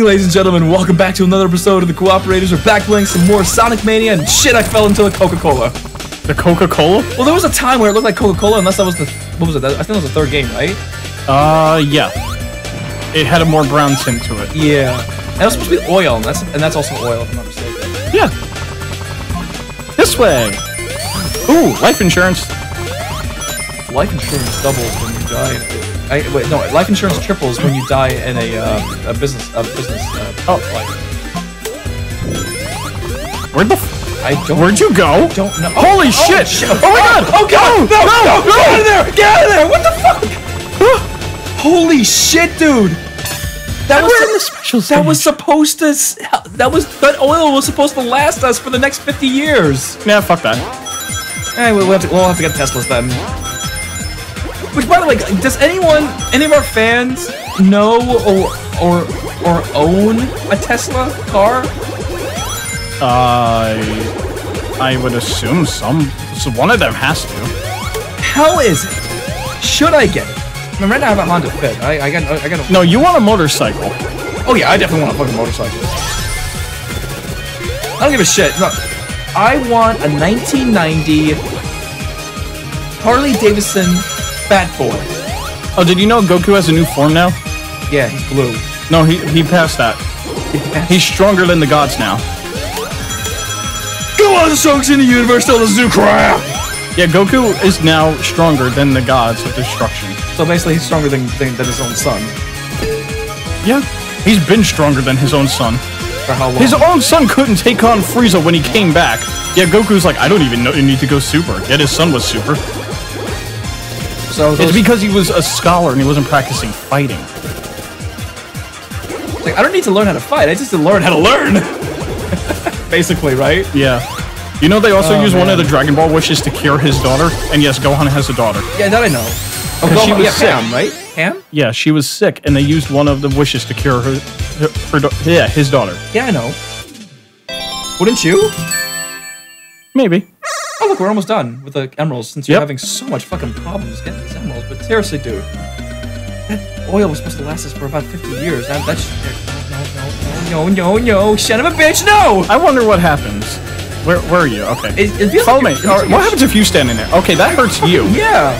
evening, ladies and gentlemen. Welcome back to another episode of the Cooperators. We're back playing some more Sonic Mania, and shit, I fell into the Coca-Cola. The Coca-Cola? Well, there was a time where it looked like Coca-Cola, unless that was the what was it? I think that was the third game, right? Uh, yeah. It had a more brown tint to it. Yeah. And it was supposed to be oil, and that's and that's also oil, if I'm not mistaken. Yeah. This way. Ooh, life insurance. Life insurance doubles when you die. I, wait, no, life insurance triples when you die in a uh, a business a business. Uh, Oh. life. Where'd the? F I don't. Where'd you go? Don't know. Holy Oh, shit! shit. Oh my god! Oh god! No! No! no, Get out of there! Get out of there! What the fuck? Holy shit, dude! That was in the special That was supposed to. That was that oil was supposed to last us for the next fifty years. Nah, fuck that. Hey, we'll have to we'll have to get Teslas then. Which, by the way, does anyone, any of our fans, know or or or own a Tesla car? Uh, I would assume some. So one of them has to. How is it? Should I get it? I mean, right now I have a Honda Fit. I, I got I got a No, you want a motorcycle. Oh yeah, I definitely want a fucking motorcycle. I don't give a shit. No, I want a 1990 Harley Davidson Fat Boy. Oh, did you know Goku has a new form now? Yeah, he's blue. No, he he passed that. He's stronger than the gods now. Go on, Strokes in the universe, tell the zoo crap. Yeah, Goku is now stronger than the gods of destruction. So basically, he's stronger than, than, than his own son. Yeah, he's been stronger than his own son. For how long? His own son couldn't take on Frieza when he came back. Yeah, Goku's like, I don't even know, you need to go super. Yet his son was super. So It's because he was a scholar and he wasn't practicing fighting. like, I don't need to learn how to fight. I just need to learn how to learn. basically, right? Yeah. You know they also Oh, use one of the Dragon Ball wishes to cure his daughter? And yes, Gohan has a daughter. Yeah, that I know. Oh, Because she was yeah, sick. Pan, right? Pan? Yeah, she was sick, and they used one of the wishes to cure her, her, her yeah, his daughter. Yeah, I know. Wouldn't you? Maybe. We're almost done with the emeralds since you're having so much fucking problems getting these emeralds. But seriously, dude, that oil was supposed to last us for about 50 years. That, that's no, no, no, no, no, no, son of a bitch, no! I wonder what happens. Where, where are you? Okay. It, it feels Follow like me. it feels All right, like what happens if you stand in there? Okay, that hurts you. Yeah.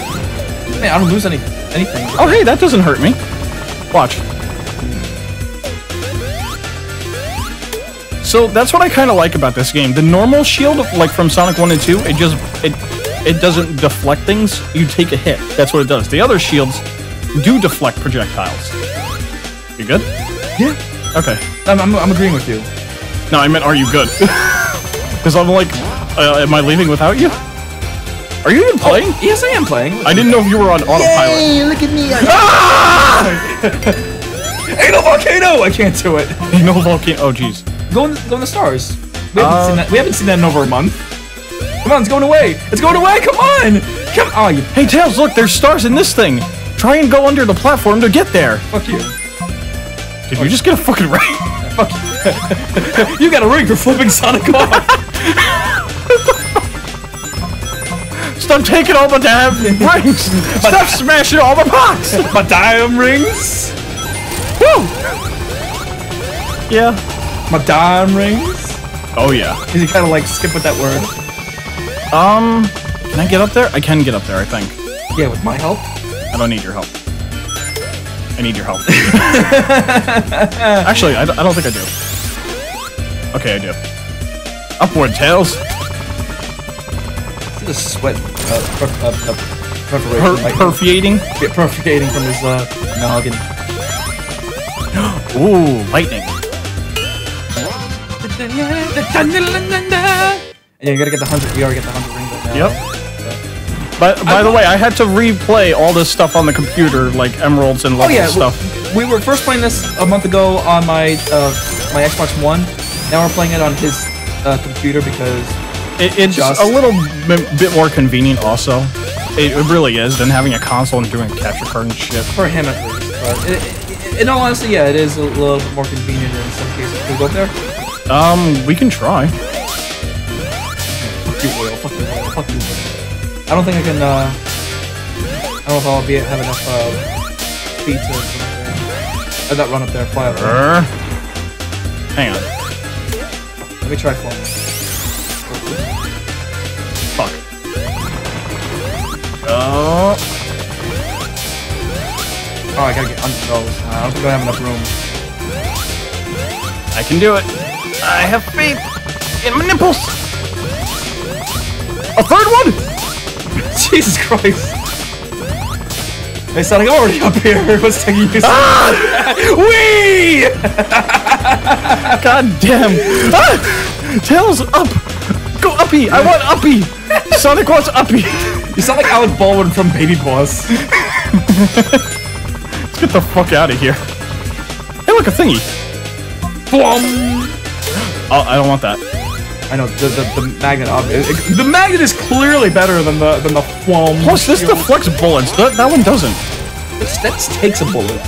Man, I don't lose any anything. Oh, hey, that doesn't hurt me. Watch. So that's what I kind of like about this game. The normal shield, like from Sonic 1 and 2, it just it it doesn't deflect things. You take a hit. That's what it does. The other shields do deflect projectiles. You good? Yeah. Okay. I'm, I'm, I'm agreeing with you. No, I meant, are you good? Because I'm like, uh, am I leaving without you? Are you even playing? Yes, I am playing. I didn't know if you were on autopilot. look at me. Ain't no volcano! I can't do it. no volcano. Oh, jeez. Go in, go in the stars. We haven't, Uh, seen that, we haven't seen that in over a month. Come on, it's going away. It's going away. Come on. Come on, you Hey, Tails, look, there's stars in this thing. Try and go under the platform to get there. fuck you. Did you just get a fucking ring? Fuck you. you got a ring for flipping Sonic off. Stop taking all my damn rings. Stop smashing all my pots. My dime rings. Woo! Yeah. My dime rings. Oh, yeah. Cause you kind of like skip with that word. Um, can I get up there? I can get up there, I think. Yeah, with my help. I don't need your help. I need your help. Actually, I, d- I don't think I do. Okay, I do. Upward, Tails. The sweat. Uh, perf- uh, uh, perforation. Per-. Yeah, perforating from his uh noggin. Ooh, lightning. You gotta get the hundred. You gotta get the hundred rings. Yep. By, by the way, I had to replay all this stuff on the computer, like emeralds and Oh levels yeah, stuff. we were first playing this a month ago on my uh, my Xbox One. Now we're playing it on his uh, computer because It, it's Just- a little bit, bit more convenient, also. It, it really is than having a console and doing a capture card and shit. for him at least. But it, in all honesty, yeah, it is a little bit more convenient in some cases. We go there? Um, we can try. Fuck you, oil. Fuck you, oil. Fuck you. Oil. I don't think I can. uh... I don't know if I'll be have enough uh, speed to uh, not run up there, fly up there. Hang on. Let me try foam. Fuck. Oh. Oh, I gotta get under those. Uh, I don't think I have enough room. I can do it. I have faith in my nipples. A third one? Jesus Christ. Hey, Sonic, I'm already up here. What's taking you so Ah! Wee! God damn. Ah! Tails up. Go uppy. I want uppy. Sonic wants uppy. You sound like Alec Baldwin from Baby Boss. Let's get the fuck out of here. Hey, look, a thingy. Blum! Oh, I don't want that. I know, the, the, the magnet, obvi- the magnet is clearly better than the than the foam. Plus, this shield. deflects bullets. That, that one doesn't. That takes a bullet.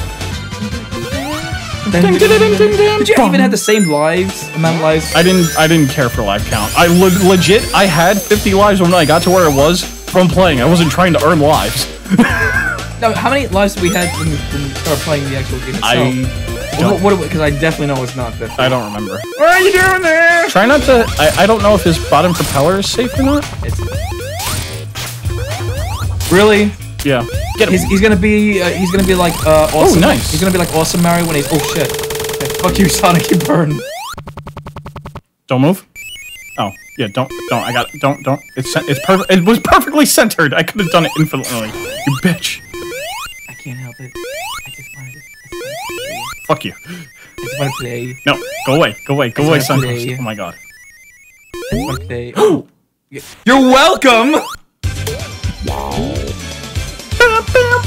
Ding, ding, ding, ding, ding, Did you bum. even have the same lives, amount of lives? I didn't. I didn't care for life count. I le- legit. I had 50 lives when I got to where it was from playing. I wasn't trying to earn lives. No, how many lives did we had when, when we started playing the actual game itself? I Well, don't. what? Because I definitely know it's not 50. I don't remember. What are you doing there? Try not to. I, I don't know if his bottom propeller is safe or not. It's... Really? Yeah. Get him. He's, he's gonna be uh, he's gonna be like uh, awesome. nice. He's gonna be like awesome Mario when he's oh shit. Okay, fuck you, Sonic, you burn. Don't move. Oh yeah. Don't. Don't. I got. Don't. Don't. It's. It's perfect. It was perfectly centered. I could have done it infinitely. You bitch. I can't help it. Fuck you. want to play. No. Go away. Go away. Go away, It's not Suncoast. Oh my god. I just want to play. Oh, you're welcome.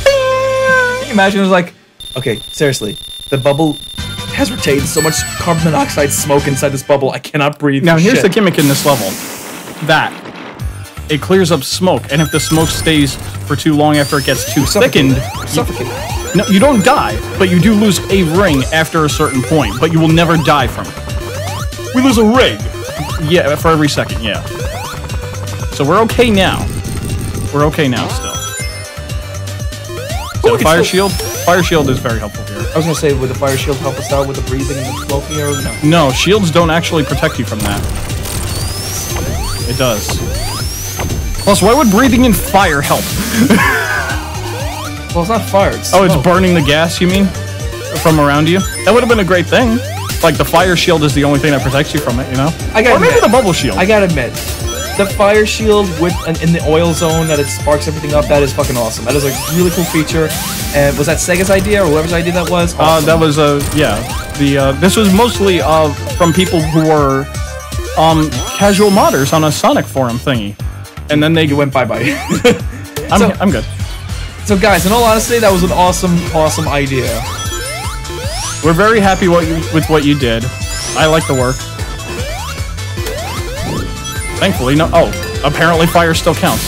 Can you imagine it was like, okay, seriously, the bubble has retained so much carbon monoxide smoke inside this bubble, I cannot breathe. Now here's Shit. the gimmick in this level. That it clears up smoke, and if the smoke stays for too long after it gets too Suffocate. thickened, Suffocate. No, you don't die, but you do lose a ring after a certain point, but you will never die from it. We lose a ring. Yeah, for every second, yeah. So we're okay now. We're okay now still. So fire shield, fire shield is very helpful here. I was gonna say, would the fire shield help us out with the breathing and the smoking or no? No, shields don't actually protect you from that. It does. Plus, why would breathing in fire help? Well, it's not fire. It's Oh, it's burning the gas, you mean? From around you? That would have been a great thing. Like, the fire shield is the only thing that protects you from it, you know? I gotta or maybe admit- the bubble shield. I gotta admit, the fire shield with an, in the oil zone that it sparks everything up. That is fucking awesome. That is a really cool feature. And was that Sega's idea or whoever's idea that was? uh, that was, uh, yeah. The, uh, this was mostly, uh, from people who were, um, casual modders on a Sonic forum thingy. And then they, went bye bye. I'm, so- I'm good. So guys, in all honesty, that was an awesome, awesome idea. We're very happy what you, with what you did. I like the work. Thankfully, no. Oh, apparently fire still counts.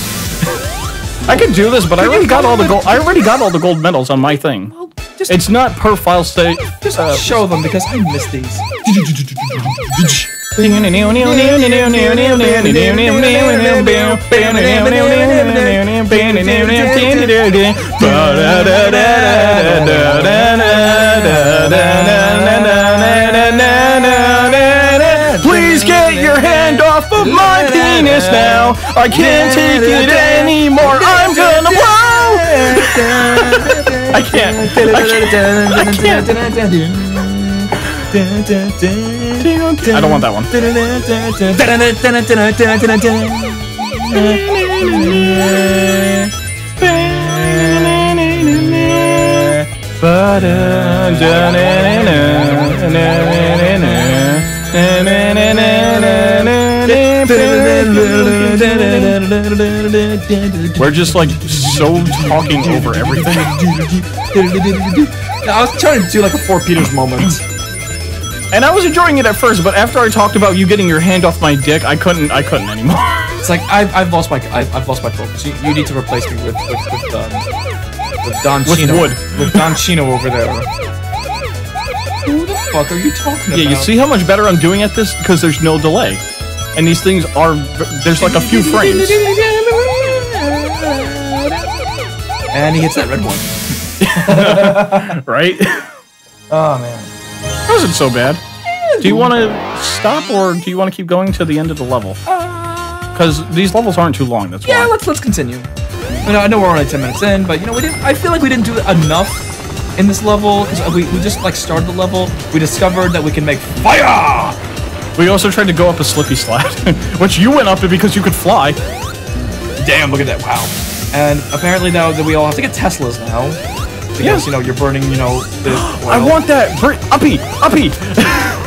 I could do this, but I already got all the gold. I already got all the gold medals on my thing. Just, It's not per file state. just uh, show them because I miss these. Please get your hand off of my penis now. I can't take it anymore. I'm gonna blow. I can't. I can't. I don't want that one. We're just like so talking over everything. I was trying to do like a Four Peters moment. And I was enjoying it at first, but after I talked about you getting your hand off my dick, I couldn't. I couldn't anymore. It's like I've, I've lost my I've, I've lost my focus. You, you need to replace me with with with, um, with Don With Chino. wood. With Don Chino over there. Who the fuck are you talking about? Yeah, you see how much better I'm doing at this because there's no delay, and these things are there's like a few frames. And he hits that red one. right? Oh man. wasn't so bad. Do you want to stop or do you want to keep going to the end of the level? Uh, Because these levels aren't too long. That's Yeah, why. let's let's continue. I know, I know we're only ten minutes in, but you know we didn't. I feel like we didn't do enough in this level because we, we just like started the level. We discovered that we can make fire. We also tried to go up a slippy slide, which you went up it because you could fly. Damn, look at that! Wow. And apparently now that we all have to get Teslas now because Yeah. you know you're burning you know the. I want that. Uppy, uppy.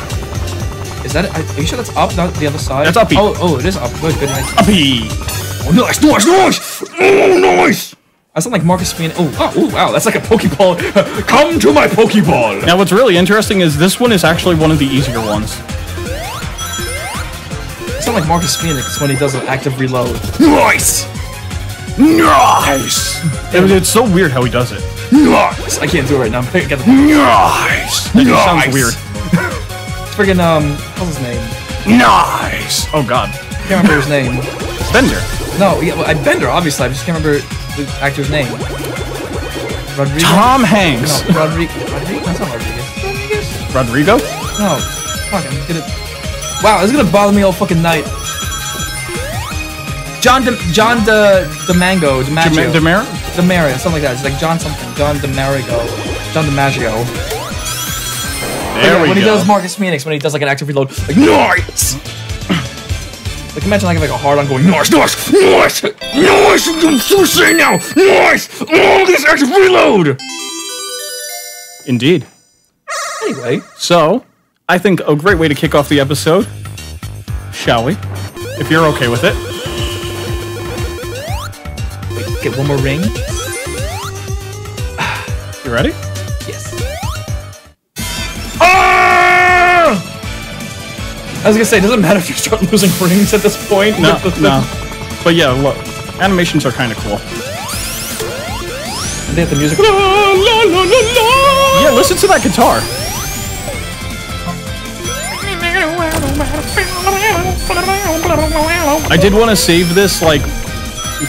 Is that? Are you sure that's up, not the other side? That's uppy. Oh, oh, it is up. Good, good, nice. uppy. Oh, nice, nice, nice! Oh, nice! I sound like Marcus Spin. Oh, wow, oh, wow, that's like a Pokeball. Come to my Pokeball! Now, what's really interesting is this one is actually one of the easier ones. It's not like Marcus Phoenix when he does an active reload. Nice! Nice. It- it's so weird how he does it. Nice! I can't do it right now. I'm gonna get the Nice. That just sounds weird. Friggin' um, what's his name? Nice. Oh God. Can't remember his name. Bender. No, yeah, well, I Bender, obviously. I just can't remember the actor's name. Rodriguez. Tom Hanks. No, Rodriguez. Rodriguez. That's not Rodriguez. Rodrigo. No. Fuck, I'm gonna. Wow, this is gonna bother me all fucking night. John De, John De, DeMango, DiMaggio. Demar. Demario, something like that. It's like John something. John DeMarigo. John DiMaggio. There we when he does Marcus Phoenix, when he does like an active reload, like nice. like imagine like like a hard on going nice, nice, nice, nice. I'm so saying now, nice. Oh, this active reload. Indeed. Anyway, So, I think a great way to kick off the episode, shall we? If you're okay with it. get one more ring. You ready? Ah! I was gonna say, it does it matter if you start losing rings at this point? No, no. But yeah, look, animations are kind of cool. They have the music. La, la, la, la, la. Yeah, listen to that guitar. I did want to save this like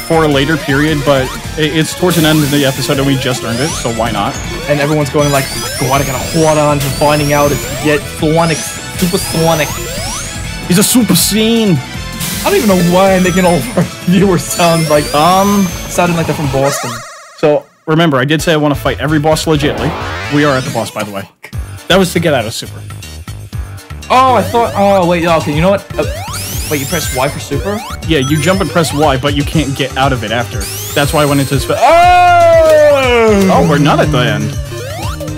for a later period, but it's towards an end of the episode and we just earned it, so why not? And everyone's going like, God, I gotta hold on to finding out if you get Sonic, Super Sonic. He's a super scene. I don't even know why I'm making all of our viewers sound like, Um, sounding like they're from Boston. so remember, I did say I want to fight every boss legitly. We are at the boss, by the way. That was to get out of super. Oh, I thought, oh, wait, okay, you know what? Uh, wait, you press Y for Super? Yeah, you jump and press Y, but you can't get out of it after. That's why I went into spe- Oh! Oh, we're not at the end.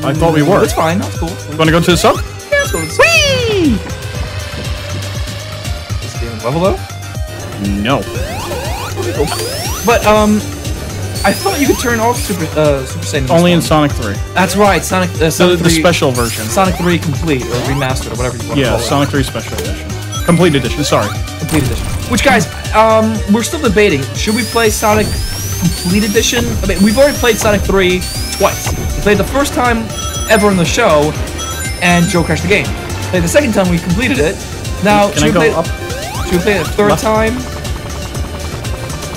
I thought we were. That's fine, that's cool. You want to go to the sub? Yeah, let's go to the Whee! This game level though? No. But, um, I thought you could turn off Super, uh, Super Saiyan. Only in Sonic 3. That's right, Sonic, uh, The, Sonic the 3 special version. Sonic 3 Complete, or Remastered, or whatever you want to Yeah, call it. Sonic 3 Special Edition. Complete Edition, sorry. Complete Edition. Which, guys, um, we're still debating. Should we play Sonic Complete Edition? I mean, we've already played Sonic 3 twice. We played the first time ever in the show, and Joe crashed the game. Played the second time we completed it. Now, Can should I we go play, up? Should we play it a third Left? time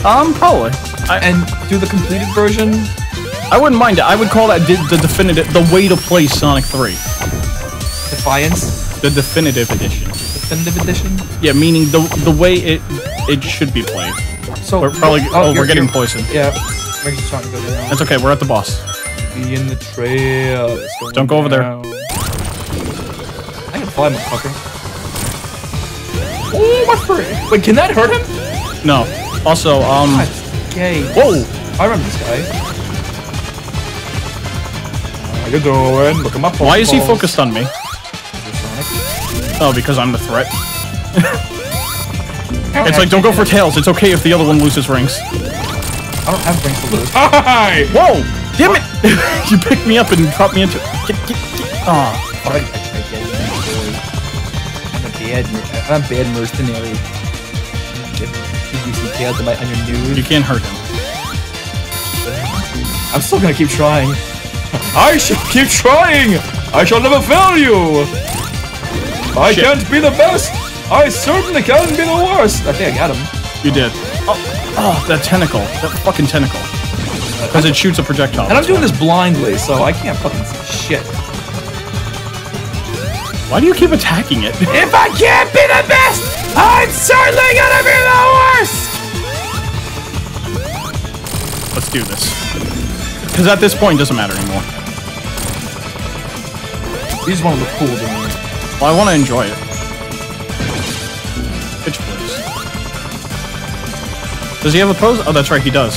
Um, probably. I, and do the completed version? I wouldn't mind it. I would call that the definitive, the way to play Sonic 3. Defiance? The definitive edition. Definitive Edition? Yeah, meaning the the way it it should be played. So, We're probably- oh, you're- we're getting poisoned. Yeah. Rings is starting to go down. That's okay, we're at the boss. Be in the trail. Don't go over there. I can fly, motherfucker. Oh, my friend. Wait, can that hurt him? No. Also, um, gay. whoa! I remember this guy. How you doing? Look at my Why is he focused on me? Sonic. Oh, because I'm the threat. It's like, don't go for tails. It's okay if the other one loses rings. I don't have rings to lose. Hi! Whoa! Damn it! you picked me up and dropped me into. Get, get, get. Aw. I, I tried getting that. I'm a bad, mer- I'm a bad mercenary. If you see tails on, my, on your news. You can't hurt him. I'm still gonna keep trying. I shall keep trying! I shall never fail you! Oh, I Shit. can't be the best! I certainly can't be the worst! I think I got him. You did. Oh, oh that tentacle. That fucking tentacle. Because it shoots a projectile. And I'm doing this blindly, so I can't fucking see shit. Why do you keep attacking it? If I can't be the best, I'm certainly gonna be the worst! Let's do this. Because at this point, it doesn't matter anymore. You just want to look cool, you? Well, I want to enjoy it. Pitch please. Does he have a pose? Oh, that's right, he does.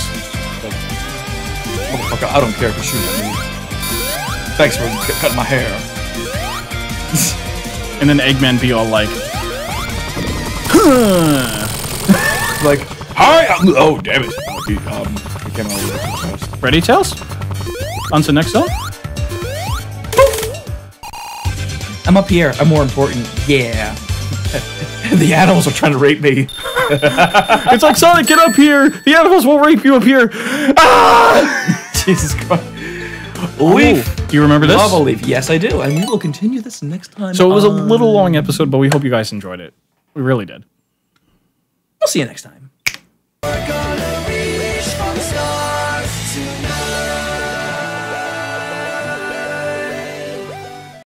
Motherfucker, I don't care if you shoot at me. Thanks for cutting my hair. And then Eggman be all like. Like, hi! I'm- oh, damn it. Oh, he, um, he came out fast. Ready, Tails? On to next zone? I'm up here. I'm more important. Yeah. the animals are trying to rape me. It's like, Sonic, get up here! The animals will rape you up here! Ah! Jesus Christ. Reef. Do you remember this? Lava Reef. Yes, I do. And we will continue this next time. So it was a little long episode, but we hope you guys enjoyed it. We really did. We'll see you next time. Like a